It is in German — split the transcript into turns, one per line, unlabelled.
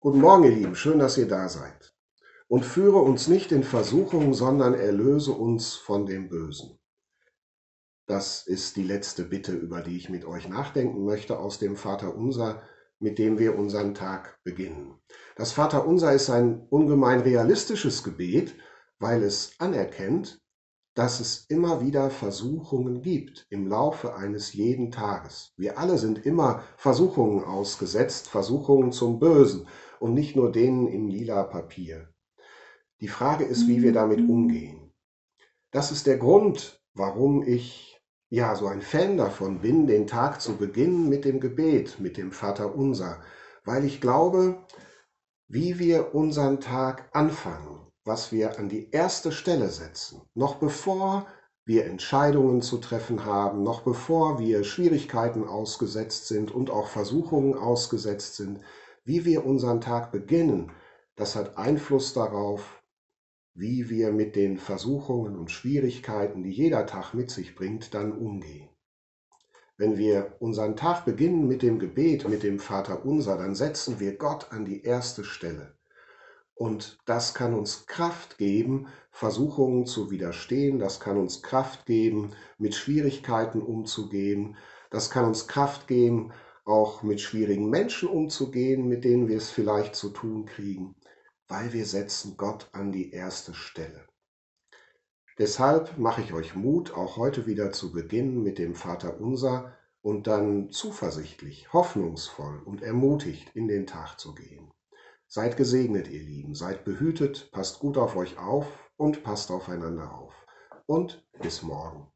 Guten Morgen, ihr Lieben, schön, dass ihr da seid. Und führe uns nicht in Versuchung, sondern erlöse uns von dem Bösen. Das ist die letzte Bitte, über die ich mit euch nachdenken möchte aus dem Vater Unser, mit dem wir unseren Tag beginnen. Das Vater Unser ist ein ungemein realistisches Gebet, weil es anerkennt, dass es immer wieder Versuchungen gibt im Laufe eines jeden Tages. Wir alle sind immer Versuchungen ausgesetzt, Versuchungen zum Bösen und nicht nur denen im lila Papier. Die Frage ist, wie wir damit umgehen. Das ist der Grund, warum ich ja so ein Fan davon bin, den Tag zu beginnen mit dem Gebet, mit dem Vater Unser, weil ich glaube, wie wir unseren Tag anfangen, was wir an die erste Stelle setzen, noch bevor wir Entscheidungen zu treffen haben, noch bevor wir Schwierigkeiten ausgesetzt sind und auch Versuchungen ausgesetzt sind, wie wir unseren Tag beginnen, das hat Einfluss darauf, wie wir mit den Versuchungen und Schwierigkeiten, die jeder Tag mit sich bringt, dann umgehen. Wenn wir unseren Tag beginnen mit dem Gebet, mit dem Vater unser, dann setzen wir Gott an die erste Stelle. Und das kann uns Kraft geben, Versuchungen zu widerstehen. Das kann uns Kraft geben, mit Schwierigkeiten umzugehen. Das kann uns Kraft geben, auch mit schwierigen Menschen umzugehen, mit denen wir es vielleicht zu tun kriegen, weil wir setzen Gott an die erste Stelle. Deshalb mache ich euch Mut, auch heute wieder zu beginnen mit dem Vater unser und dann zuversichtlich, hoffnungsvoll und ermutigt in den Tag zu gehen. Seid gesegnet, ihr Lieben, seid behütet, passt gut auf euch auf und passt aufeinander auf. Und bis morgen.